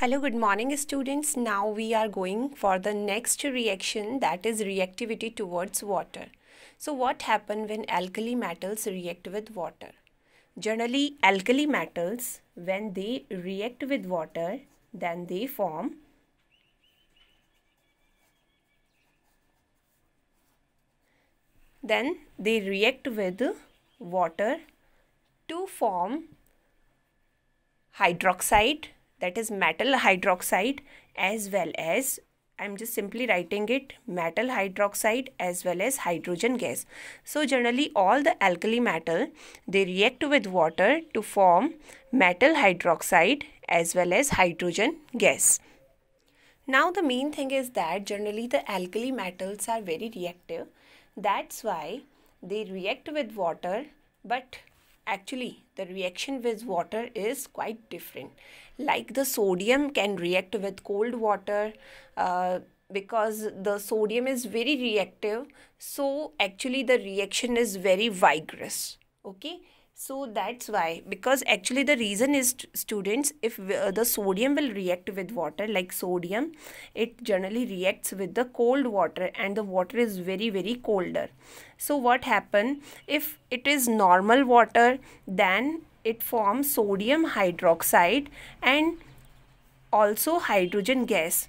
Hello, good morning students. Now we are going for the next reaction that is reactivity towards water. So what happen when alkali metals react with water? Generally alkali metals when they react with water then they form then they react with water to form hydroxide that is metal hydroxide as well as I'm just simply writing it metal hydroxide as well as hydrogen gas. So generally all the alkali metal they react with water to form metal hydroxide as well as hydrogen gas. Now the main thing is that generally the alkali metals are very reactive. That's why they react with water but actually the reaction with water is quite different. Like the sodium can react with cold water uh, because the sodium is very reactive so actually the reaction is very vigorous okay so that's why because actually the reason is students if uh, the sodium will react with water like sodium it generally reacts with the cold water and the water is very very colder. So what happen if it is normal water then it forms sodium hydroxide and also hydrogen gas.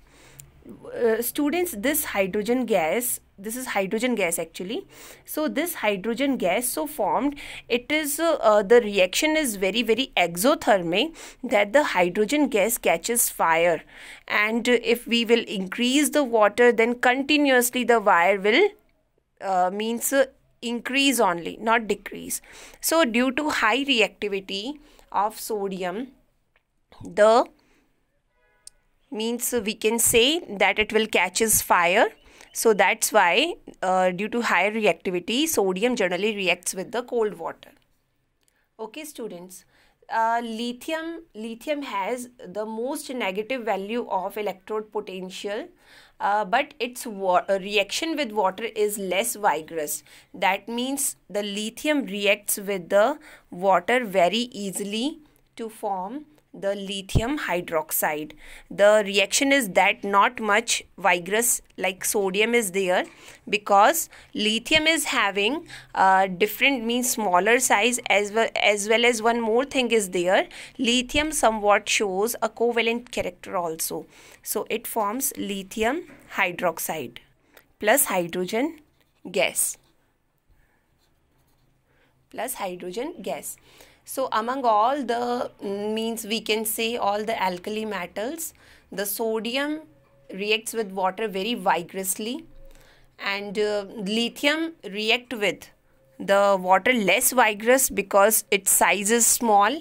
Uh, students this hydrogen gas this is hydrogen gas actually. So this hydrogen gas so formed it is uh, uh, the reaction is very very exothermic that the hydrogen gas catches fire. And if we will increase the water then continuously the wire will uh, means uh, increase only not decrease. So due to high reactivity of sodium the means we can say that it will catches fire so that's why uh, due to higher reactivity sodium generally reacts with the cold water. Okay students. Uh, lithium lithium has the most negative value of electrode potential uh, but its reaction with water is less vigorous. That means the lithium reacts with the water very easily to form the lithium hydroxide. The reaction is that not much vigorous like sodium is there because lithium is having uh, different means smaller size as well as well as one more thing is there. Lithium somewhat shows a covalent character also. So it forms lithium hydroxide plus hydrogen gas. Plus hydrogen gas so among all the mm, means we can say all the alkali metals, the sodium reacts with water very vigorously and uh, lithium react with the water less vigorous because its size is small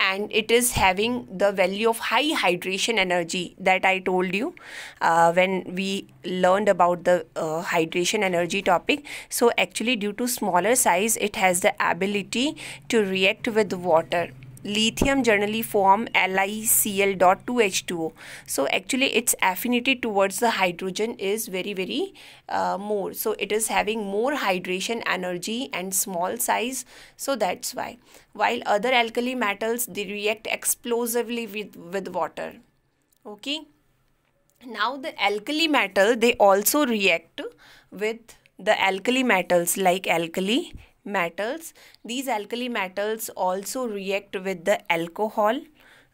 and it is having the value of high hydration energy that I told you uh, when we learned about the uh, hydration energy topic. So actually due to smaller size it has the ability to react with water lithium generally form LiCl.2H2O. So actually its affinity towards the hydrogen is very very uh, more. So it is having more hydration energy and small size. So that's why. While other alkali metals they react explosively with, with water. Okay. Now the alkali metal they also react with the alkali metals like alkali metals. These alkali metals also react with the alcohol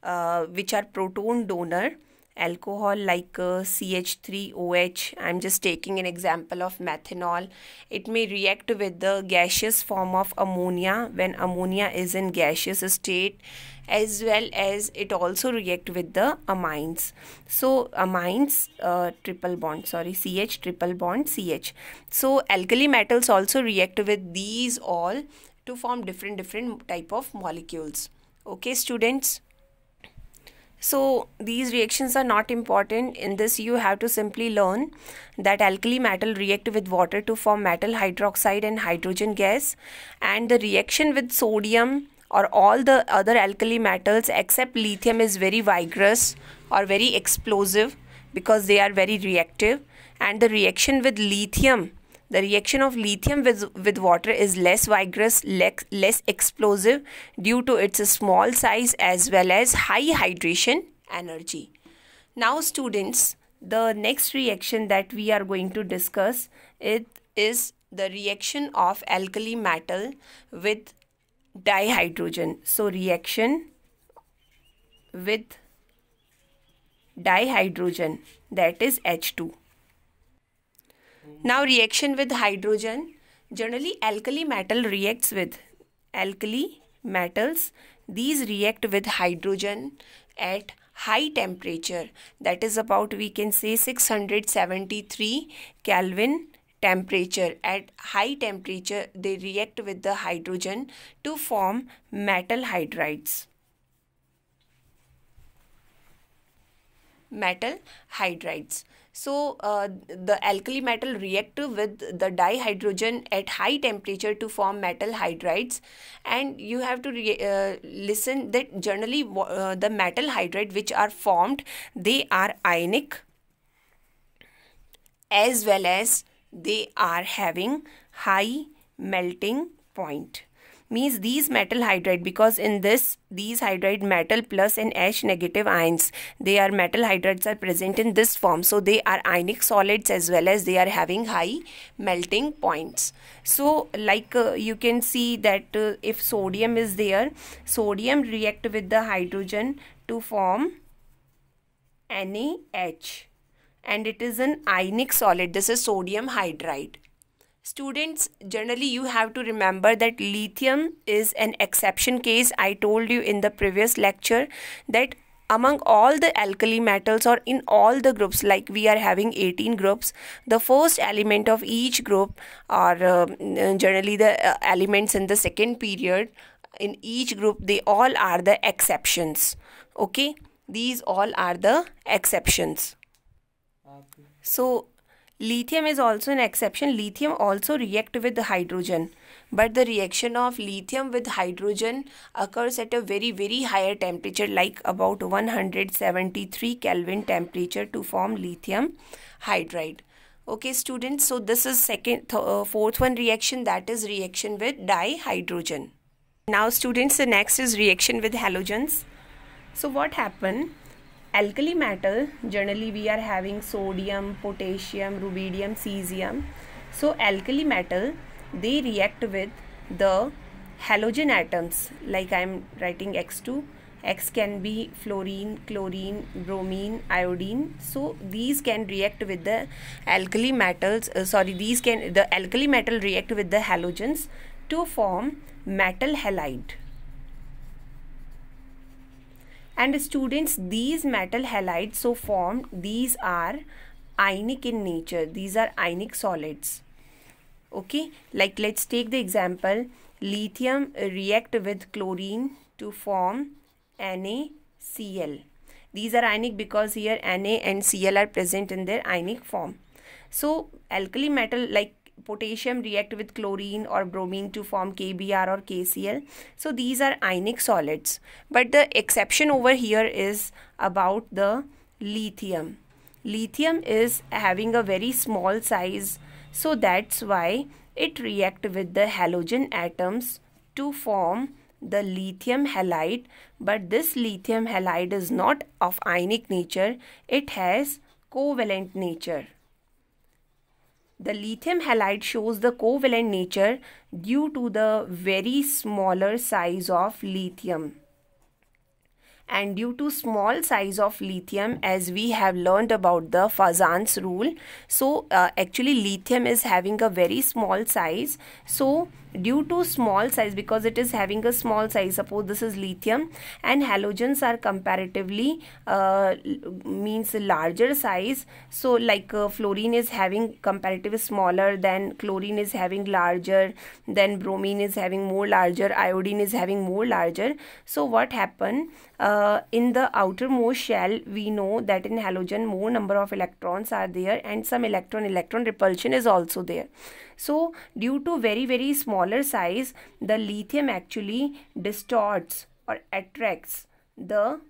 uh, which are proton donor alcohol like uh, CH3OH. I'm just taking an example of methanol. It may react with the gaseous form of ammonia when ammonia is in gaseous state as well as it also react with the amines. So amines uh, triple bond sorry CH triple bond CH. So alkali metals also react with these all to form different different type of molecules. Okay students. So these reactions are not important. In this you have to simply learn that alkali metal react with water to form metal hydroxide and hydrogen gas and the reaction with sodium or all the other alkali metals except lithium is very vigorous or very explosive because they are very reactive and the reaction with lithium the reaction of lithium with, with water is less vigorous, less, less explosive due to its small size as well as high hydration energy. Now students, the next reaction that we are going to discuss it is the reaction of alkali metal with dihydrogen. So reaction with dihydrogen that is H2. Now reaction with hydrogen. Generally alkali metal reacts with alkali metals. These react with hydrogen at high temperature. That is about we can say 673 Kelvin temperature. At high temperature they react with the hydrogen to form metal hydrides. Metal hydrides so uh, the alkali metal react with the dihydrogen at high temperature to form metal hydrides. And you have to uh, listen that generally uh, the metal hydride which are formed they are ionic as well as they are having high melting point means these metal hydride because in this these hydride metal plus and H negative ions they are metal hydrides are present in this form. So they are ionic solids as well as they are having high melting points. So like uh, you can see that uh, if sodium is there sodium react with the hydrogen to form NaH and it is an ionic solid. This is sodium hydride Students, generally you have to remember that lithium is an exception case. I told you in the previous lecture that among all the alkali metals or in all the groups like we are having 18 groups the first element of each group are uh, generally the uh, elements in the second period. In each group they all are the exceptions. Okay? These all are the exceptions. So Lithium is also an exception. Lithium also react with hydrogen. But the reaction of lithium with hydrogen occurs at a very very higher temperature like about 173 Kelvin temperature to form lithium hydride. Okay students, so this is second, uh, fourth one reaction that is reaction with dihydrogen. Now students, the next is reaction with halogens. So what happened? Alkali metal generally we are having sodium potassium rubidium cesium. So alkali metal they react with the halogen atoms like i am writing x2 x can be fluorine chlorine bromine iodine. So these can react with the alkali metals uh, sorry these can the alkali metal react with the halogens to form metal halide and students these metal halides so formed these are ionic in nature. These are ionic solids. Okay? Like let's take the example. Lithium react with chlorine to form NaCl these are ionic because here Na and Cl are present in their ionic form. So alkali metal like potassium react with chlorine or bromine to form KBr or KCl. So these are ionic solids. But the exception over here is about the lithium. Lithium is having a very small size. So that's why it react with the halogen atoms to form the lithium halide. But this lithium halide is not of ionic nature. It has covalent nature. The lithium halide shows the covalent nature due to the very smaller size of lithium. And due to small size of lithium as we have learned about the Fajans rule. So uh, actually lithium is having a very small size. So due to small size because it is having a small size suppose this is lithium and halogens are comparatively uh, means larger size. So like uh, fluorine is having comparatively smaller than chlorine is having larger then bromine is having more larger iodine is having more larger. So what happened uh, in the outermost shell we know that in halogen more number of electrons are there and some electron electron repulsion is also there so due to very very smaller size the lithium actually distorts or attracts the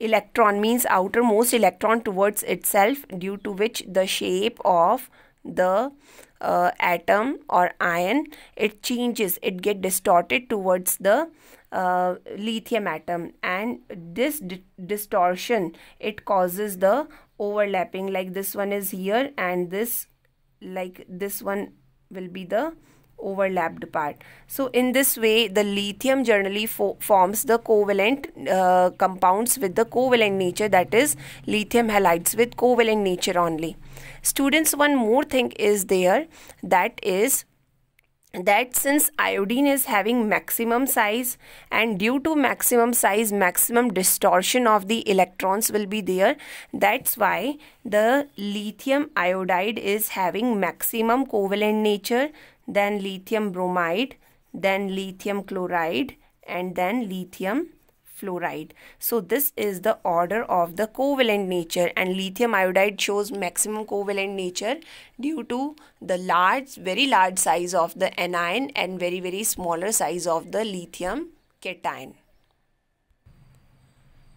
electron means outermost electron towards itself due to which the shape of the uh, atom or ion it changes it get distorted towards the uh, lithium atom. And this di distortion it causes the overlapping like this one is here and this like this one will be the overlapped part. So in this way the lithium generally fo forms the covalent uh, compounds with the covalent nature that is lithium halides with covalent nature only. Students one more thing is there that is that since iodine is having maximum size and due to maximum size maximum distortion of the electrons will be there that's why the lithium iodide is having maximum covalent nature then lithium bromide then lithium chloride and then lithium fluoride. So this is the order of the covalent nature and lithium iodide shows maximum covalent nature due to the large, very large size of the anion and very, very smaller size of the lithium cation.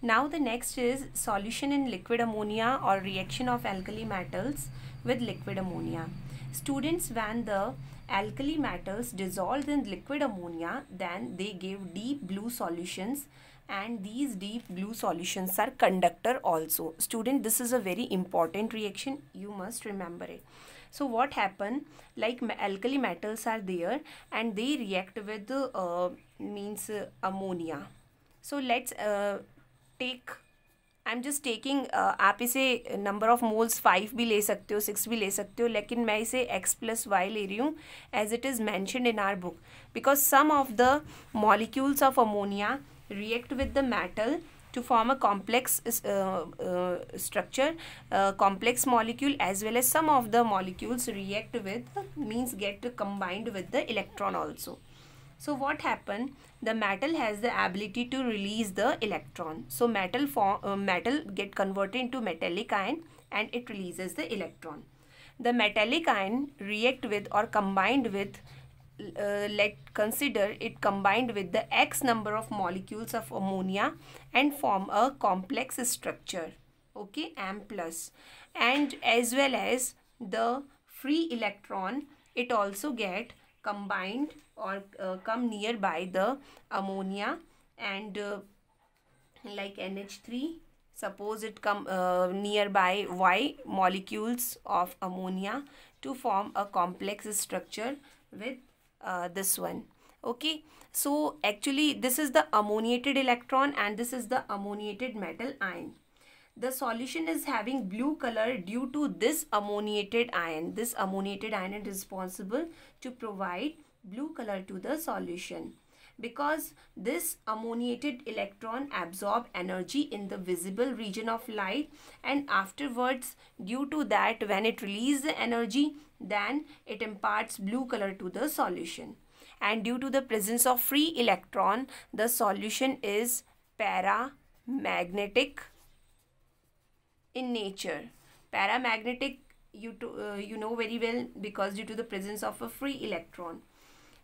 Now the next is solution in liquid ammonia or reaction of alkali metals with liquid ammonia. Students when the alkali metals dissolved in liquid ammonia then they gave deep blue solutions and these deep blue solutions are conductor also student this is a very important reaction you must remember it so what happen like alkali metals are there and they react with uh, means uh, ammonia so let's uh, take I am just taking आप इसे number of moles five भी ले सकते हो six भी ले सकते हो लेकिन मैं इसे एक्स प्लस वाई ले रही हूँ as it is mentioned in our book because some of the molecules of ammonia react with the metal to form a complex uh, uh, structure. Uh, complex molecule as well as some of the molecules react with means get combined with the electron also. So what happened? The metal has the ability to release the electron. So metal form uh, metal get converted into metallic ion and it releases the electron. The metallic ion react with or combined with uh, let consider it combined with the x number of molecules of ammonia and form a complex structure okay m plus. And as well as the free electron it also get combined or uh, come nearby the ammonia and uh, like NH3 suppose it come uh, nearby Y molecules of ammonia to form a complex structure with uh, this one. Okay? So actually this is the ammoniated electron and this is the ammoniated metal ion. The solution is having blue color due to this ammoniated ion. This ammoniated ion is responsible to provide blue color to the solution because this ammoniated electron absorb energy in the visible region of light and afterwards due to that when it release the energy then it imparts blue color to the solution. And due to the presence of free electron the solution is paramagnetic in nature. Paramagnetic you to, uh, you know very well because due to the presence of a free electron.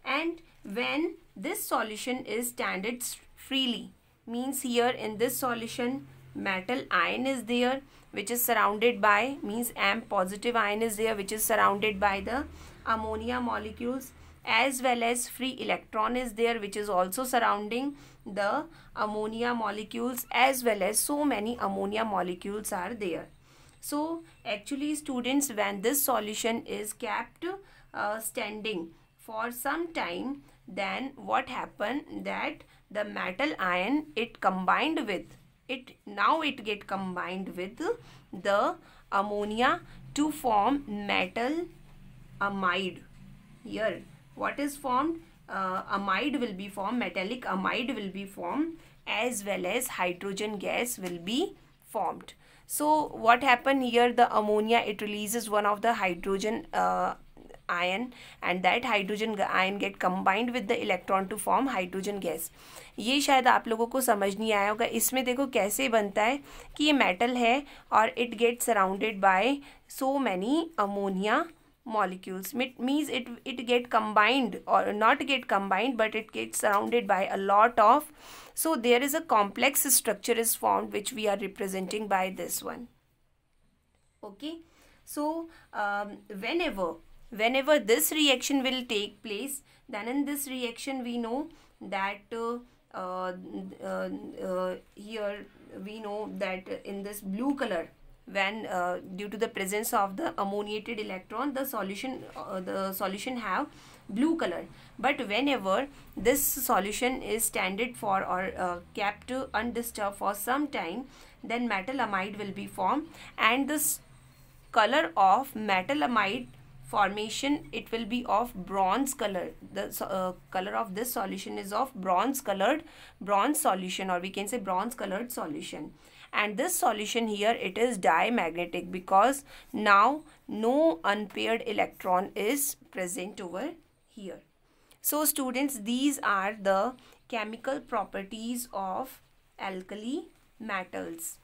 And when this solution is standard freely means here in this solution metal ion is there which is surrounded by means M positive ion is there which is surrounded by the ammonia molecules as well as free electron is there which is also surrounding the ammonia molecules as well as so many ammonia molecules are there. So actually students when this solution is kept uh, standing for some time then what happened that the metal ion it combined with. It now it get combined with the ammonia to form metal amide. Here what is formed? Uh, amide will be formed metallic amide will be formed as well as hydrogen gas will be formed. So what happened here? The ammonia it releases one of the hydrogen uh, ion and that hydrogen ion get combined with the electron to form hydrogen gas ये शायद आप लोगों को समझ नहीं आया होगा। इसमें देखो कैसे बनता है कि ये मेटल है और it get surrounded by so many ammonia molecules मिट means it it get combined और not get combined but it get surrounded by a lot of so there is a complex structure is form which we are representing by this one okay so whenever whenever this reaction will take place then in this reaction we know that uh, uh, uh, here we know that in this blue color when uh, due to the presence of the ammoniated electron the solution uh, the solution have blue color. But whenever this solution is standard for or uh, kept undisturbed for some time then metal amide will be formed. And this color of metal amide formation it will be of bronze color. The uh, color of this solution is of bronze colored bronze solution or we can say bronze colored solution. And this solution here it is diamagnetic because now no unpaired electron is present over here. So students these are the chemical properties of alkali metals